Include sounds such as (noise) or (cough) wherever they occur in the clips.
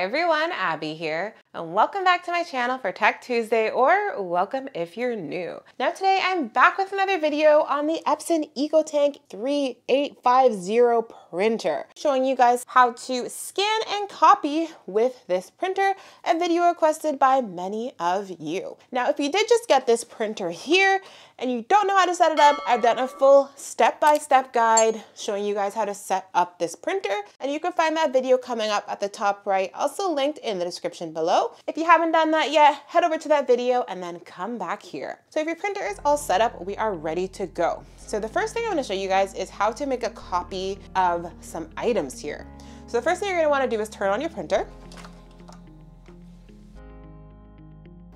Everyone, Abby here, and welcome back to my channel for Tech Tuesday, or welcome if you're new. Now today I'm back with another video on the Epson EcoTank 3850 printer, showing you guys how to scan and copy with this printer, a video requested by many of you. Now if you did just get this printer here, and you don't know how to set it up, I've done a full step-by-step -step guide showing you guys how to set up this printer, and you can find that video coming up at the top right, also linked in the description below. If you haven't done that yet, head over to that video and then come back here. So if your printer is all set up, we are ready to go. So the first thing I'm gonna show you guys is how to make a copy of some items here. So the first thing you're gonna wanna do is turn on your printer.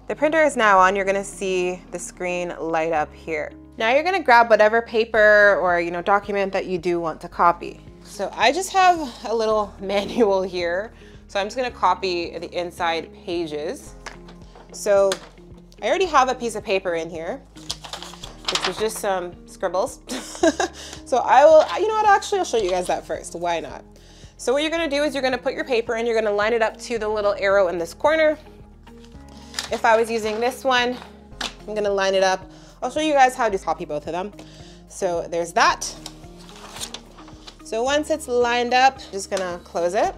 The printer is now on, you're gonna see the screen light up here. Now you're gonna grab whatever paper or you know document that you do want to copy. So I just have a little (laughs) manual here. So I'm just gonna copy the inside pages. So I already have a piece of paper in here, which was just some scribbles. (laughs) so I will, you know what, actually I'll show you guys that first, why not? So what you're gonna do is you're gonna put your paper and you're gonna line it up to the little arrow in this corner if I was using this one, I'm gonna line it up. I'll show you guys how to copy both of them. So there's that. So once it's lined up, just gonna close it.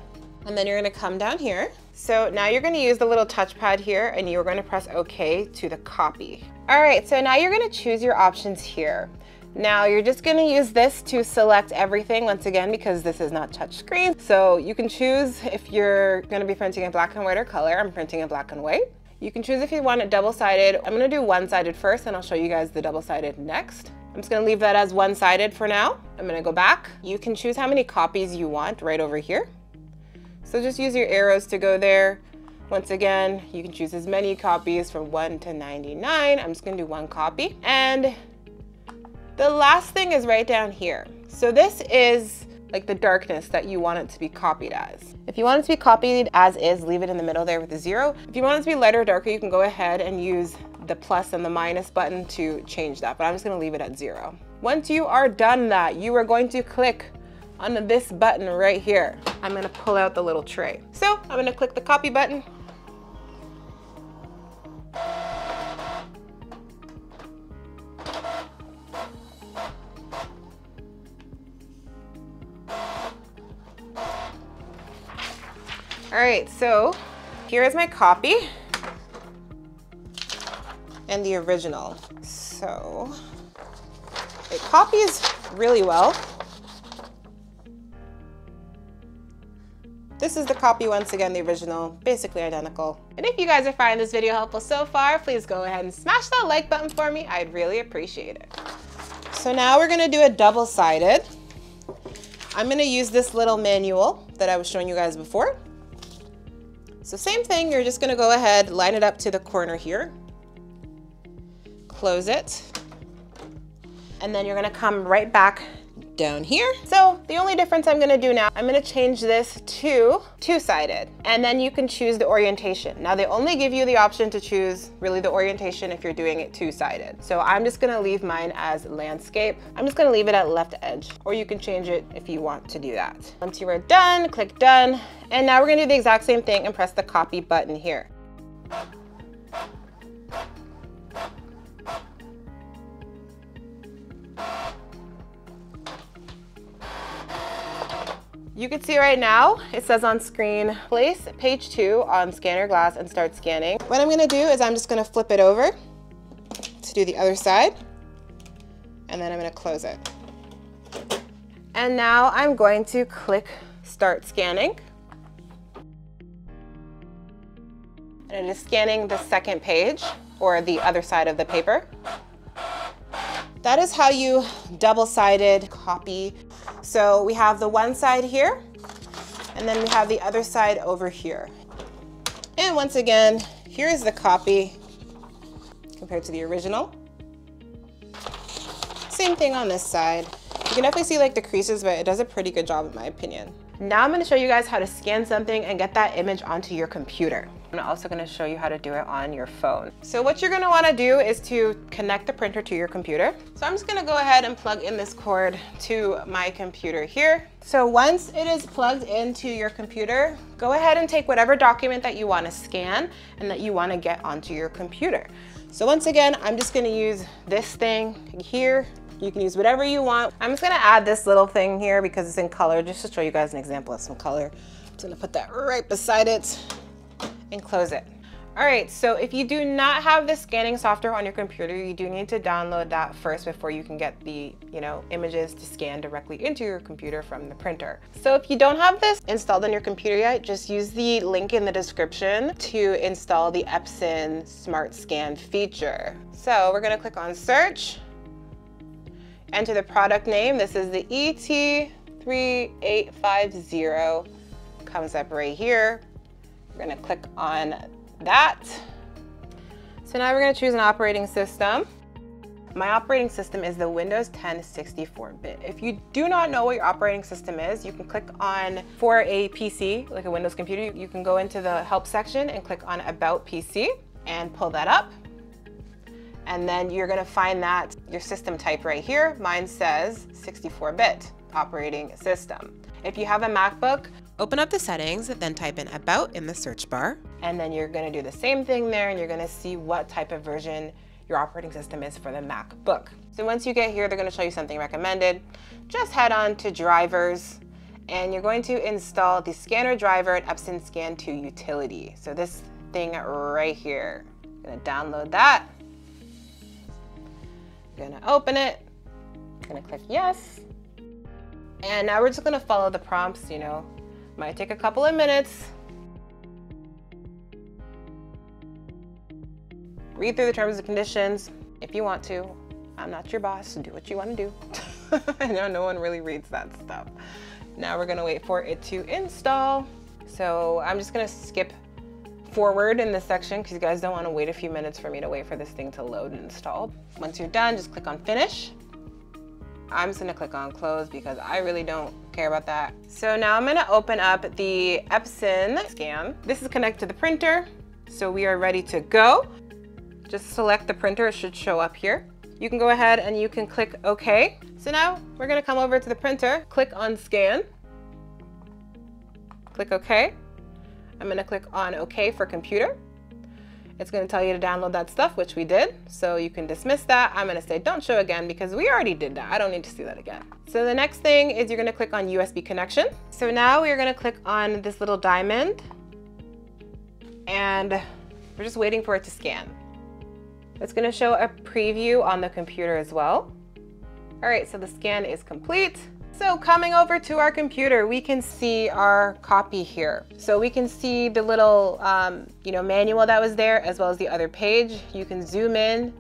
And then you're gonna come down here. So now you're gonna use the little touchpad here and you're gonna press okay to the copy. All right, so now you're gonna choose your options here. Now you're just gonna use this to select everything once again because this is not touchscreen. So you can choose if you're gonna be printing in black and white or color. I'm printing in black and white. You can choose if you want it double-sided. I'm gonna do one-sided first and I'll show you guys the double-sided next. I'm just gonna leave that as one-sided for now. I'm gonna go back. You can choose how many copies you want right over here. So just use your arrows to go there. Once again, you can choose as many copies from 1 to 99. I'm just gonna do one copy. And the last thing is right down here. So this is like the darkness that you want it to be copied as. If you want it to be copied as is, leave it in the middle there with a zero. If you want it to be lighter or darker, you can go ahead and use the plus and the minus button to change that, but I'm just gonna leave it at zero. Once you are done that, you are going to click on this button right here. I'm gonna pull out the little tray. So I'm gonna click the copy button All right, so here is my copy and the original. So it copies really well. This is the copy once again, the original, basically identical. And if you guys are finding this video helpful so far, please go ahead and smash that like button for me. I'd really appreciate it. So now we're gonna do a double-sided. I'm gonna use this little manual that I was showing you guys before. So same thing, you're just gonna go ahead, line it up to the corner here, close it, and then you're gonna come right back down here. So the only difference I'm gonna do now, I'm gonna change this to two-sided, and then you can choose the orientation. Now they only give you the option to choose really the orientation if you're doing it two-sided. So I'm just gonna leave mine as landscape. I'm just gonna leave it at left edge, or you can change it if you want to do that. Once you are done, click done, and now we're gonna do the exact same thing and press the copy button here. You can see right now, it says on screen, place page two on scanner glass and start scanning. What I'm gonna do is I'm just gonna flip it over to do the other side, and then I'm gonna close it. And now I'm going to click start scanning. And it is scanning the second page or the other side of the paper. That is how you double-sided copy. So we have the one side here, and then we have the other side over here. And once again, here's the copy compared to the original. Same thing on this side. You can definitely see like the creases, but it does a pretty good job in my opinion. Now I'm gonna show you guys how to scan something and get that image onto your computer. I'm also gonna show you how to do it on your phone. So what you're gonna wanna do is to connect the printer to your computer. So I'm just gonna go ahead and plug in this cord to my computer here. So once it is plugged into your computer, go ahead and take whatever document that you wanna scan and that you wanna get onto your computer. So once again, I'm just gonna use this thing here you can use whatever you want. I'm just gonna add this little thing here because it's in color, just to show you guys an example of some color. I'm gonna put that right beside it and close it. All right, so if you do not have the scanning software on your computer, you do need to download that first before you can get the, you know, images to scan directly into your computer from the printer. So if you don't have this installed on your computer yet, just use the link in the description to install the Epson Smart Scan feature. So we're gonna click on search enter the product name. This is the ET3850. Comes up right here. We're gonna click on that. So now we're gonna choose an operating system. My operating system is the Windows 10 64-bit. If you do not know what your operating system is, you can click on, for a PC, like a Windows computer, you can go into the help section and click on About PC and pull that up. And then you're gonna find that your system type right here. Mine says 64-bit operating system. If you have a MacBook, open up the settings, then type in about in the search bar. And then you're gonna do the same thing there and you're gonna see what type of version your operating system is for the MacBook. So once you get here, they're gonna show you something recommended. Just head on to drivers and you're going to install the scanner driver and Epson Scan 2 utility. So this thing right here, I'm gonna download that gonna open it, gonna click yes. And now we're just gonna follow the prompts, you know, might take a couple of minutes. Read through the terms and conditions if you want to. I'm not your boss, do what you wanna do. (laughs) I know no one really reads that stuff. Now we're gonna wait for it to install. So I'm just gonna skip forward in this section because you guys don't want to wait a few minutes for me to wait for this thing to load and install. Once you're done, just click on finish. I'm just gonna click on close because I really don't care about that. So now I'm gonna open up the Epson scan. This is connected to the printer. So we are ready to go. Just select the printer, it should show up here. You can go ahead and you can click OK. So now we're gonna come over to the printer, click on scan, click OK. I'm gonna click on OK for computer. It's gonna tell you to download that stuff, which we did. So you can dismiss that. I'm gonna say don't show again because we already did that. I don't need to see that again. So the next thing is you're gonna click on USB connection. So now we're gonna click on this little diamond and we're just waiting for it to scan. It's gonna show a preview on the computer as well. All right, so the scan is complete. So coming over to our computer, we can see our copy here. So we can see the little um, you know, manual that was there as well as the other page. You can zoom in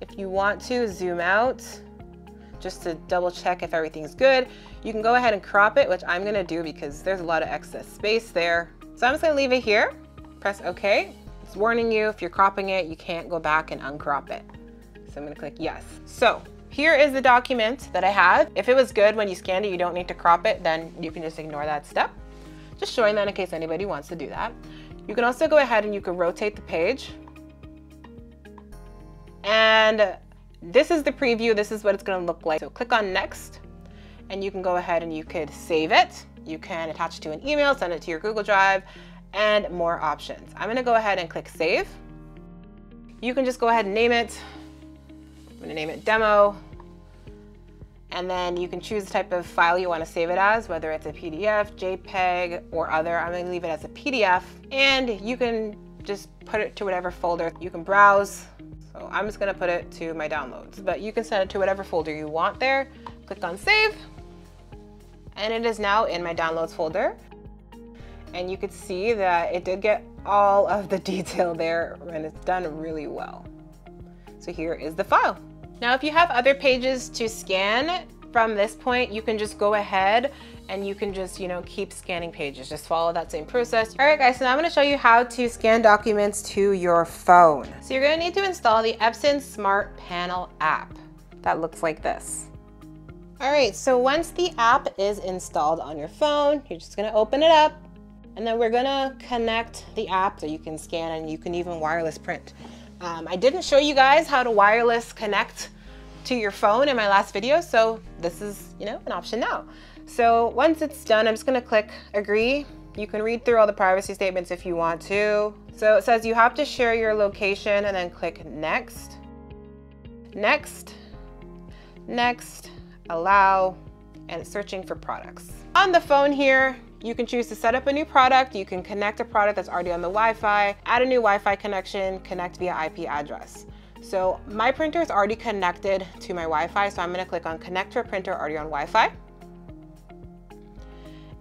if you want to, zoom out just to double check if everything's good. You can go ahead and crop it, which I'm gonna do because there's a lot of excess space there. So I'm just gonna leave it here, press okay. It's warning you if you're cropping it, you can't go back and uncrop it. So I'm gonna click yes. So here is the document that I have. If it was good when you scanned it, you don't need to crop it, then you can just ignore that step. Just showing that in case anybody wants to do that. You can also go ahead and you can rotate the page. And this is the preview. This is what it's gonna look like. So click on next and you can go ahead and you could save it. You can attach it to an email, send it to your Google Drive and more options. I'm gonna go ahead and click save. You can just go ahead and name it. I'm gonna name it demo and then you can choose the type of file you want to save it as, whether it's a PDF, JPEG, or other. I'm going to leave it as a PDF, and you can just put it to whatever folder you can browse. So I'm just going to put it to my downloads, but you can send it to whatever folder you want there. Click on save, and it is now in my downloads folder. And you could see that it did get all of the (laughs) detail there, and it's done really well. So here is the file. Now, if you have other pages to scan from this point, you can just go ahead and you can just, you know, keep scanning pages. Just follow that same process. All right, guys, so now I'm gonna show you how to scan documents to your phone. So you're gonna need to install the Epson Smart Panel app. That looks like this. All right, so once the app is installed on your phone, you're just gonna open it up and then we're gonna connect the app so you can scan and you can even wireless print. Um, I didn't show you guys how to wireless connect to your phone in my last video, so this is, you know, an option now. So once it's done, I'm just gonna click agree. You can read through all the privacy statements if you want to. So it says you have to share your location and then click next, next, next, allow, and searching for products. On the phone here, you can choose to set up a new product, you can connect a product that's already on the Wi-Fi, add a new Wi-Fi connection, connect via IP address. So my printer is already connected to my Wi-Fi, so I'm gonna click on connect to a printer already on Wi-Fi.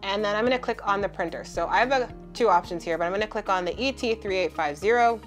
And then I'm gonna click on the printer. So I have a, two options here, but I'm gonna click on the ET3850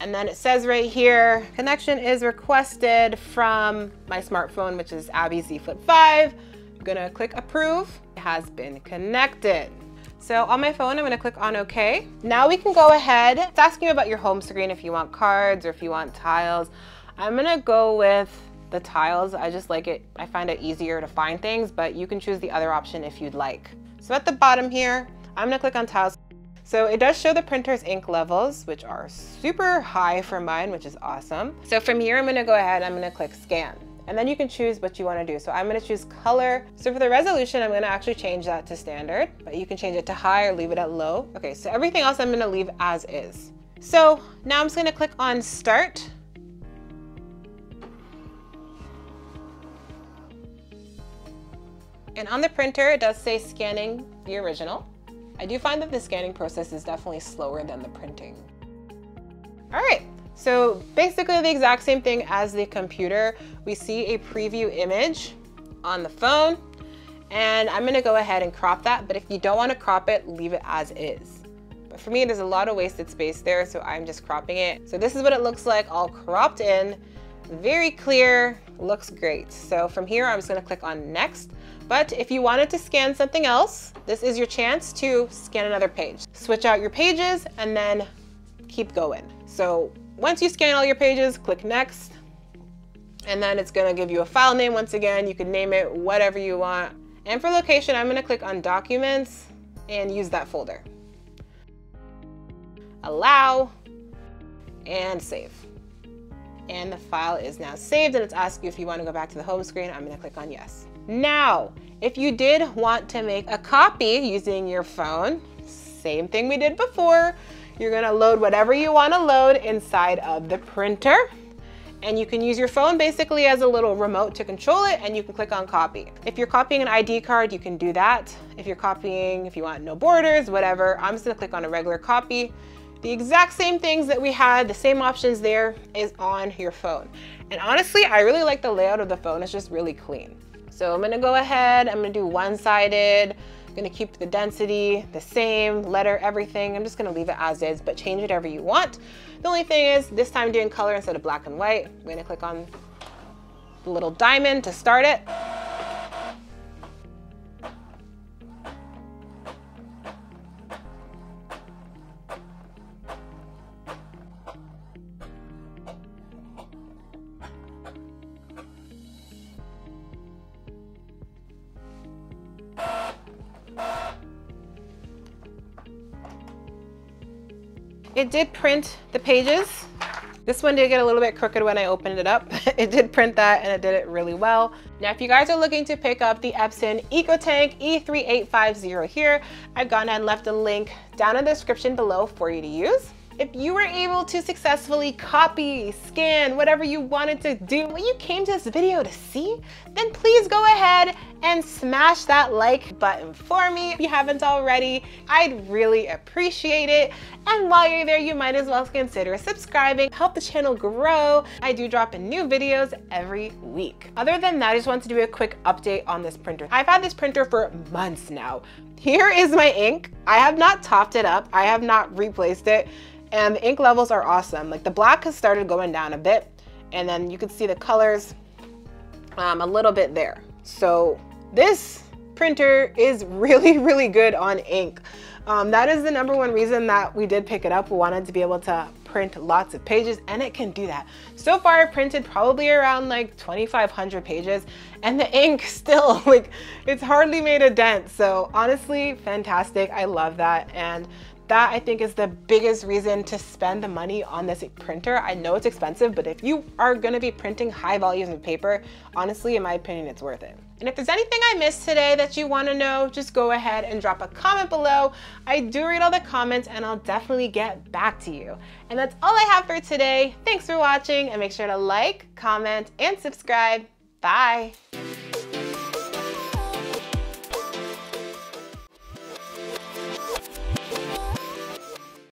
and then it says right here, connection is requested from my smartphone, which is Abby Z Flip 5. I'm gonna click approve. Has been connected. So on my phone, I'm gonna click on okay. Now we can go ahead. It's asking you about your home screen if you want cards or if you want tiles. I'm gonna go with the tiles. I just like it. I find it easier to find things, but you can choose the other option if you'd like. So at the bottom here, I'm gonna click on tiles. So it does show the printer's ink levels, which are super high for mine, which is awesome. So from here, I'm gonna go ahead, I'm gonna click scan. And then you can choose what you wanna do. So I'm gonna choose color. So for the resolution, I'm gonna actually change that to standard, but you can change it to high or leave it at low. Okay, so everything else I'm gonna leave as is. So now I'm just gonna click on start. And on the printer, it does say scanning the original. I do find that the scanning process is definitely slower than the printing. All right, so basically the exact same thing as the computer. We see a preview image on the phone and I'm gonna go ahead and crop that, but if you don't wanna crop it, leave it as is. But for me, there's a lot of wasted space there, so I'm just cropping it. So this is what it looks like all cropped in, very clear, looks great. So from here, I'm just gonna click on next. But if you wanted to scan something else, this is your chance to scan another page. Switch out your pages and then keep going. So once you scan all your pages, click next, and then it's gonna give you a file name once again. You can name it whatever you want. And for location, I'm gonna click on documents and use that folder. Allow and save. And the file is now saved and it's asking you if you wanna go back to the home screen. I'm gonna click on yes. Now, if you did want to make a copy using your phone, same thing we did before, you're gonna load whatever you wanna load inside of the printer. And you can use your phone basically as a little remote to control it and you can click on copy. If you're copying an ID card, you can do that. If you're copying, if you want no borders, whatever, I'm just gonna click on a regular copy. The exact same things that we had, the same options there is on your phone. And honestly, I really like the layout of the phone. It's just really clean. So I'm gonna go ahead, I'm gonna do one-sided, I'm gonna keep the density the same, letter, everything. I'm just gonna leave it as is, but change it whatever you want. The only thing is, this time doing color instead of black and white. I'm gonna click on the little diamond to start it. It did print the pages. This one did get a little bit crooked when I opened it up. (laughs) it did print that and it did it really well. Now, if you guys are looking to pick up the Epson EcoTank E3850 here, I've gone and left a link down in the description below for you to use. If you were able to successfully copy, scan, whatever you wanted to do, what you came to this video to see, then please go ahead and smash that like button for me if you haven't already. I'd really appreciate it. And while you're there, you might as well consider subscribing, help the channel grow. I do drop in new videos every week. Other than that, I just want to do a quick update on this printer. I've had this printer for months now. Here is my ink. I have not topped it up. I have not replaced it and the ink levels are awesome. Like the black has started going down a bit and then you can see the colors um, a little bit there. So this printer is really, (laughs) really good on ink. Um, that is the number one reason that we did pick it up. We wanted to be able to print lots of pages and it can do that. So far I printed probably around like 2,500 pages and the ink (laughs) still like it's hardly made a dent. So honestly, fantastic. I love that. And that I think is the biggest reason to spend the money on this printer. I know it's expensive, but if you are gonna be printing high volumes of paper, honestly, in my opinion, it's worth it. And if there's anything I missed today that you wanna know, just go ahead and drop a comment below. I do read all the comments and I'll definitely get back to you. And that's all I have for today. Thanks for watching and make sure to like, comment, and subscribe. Bye.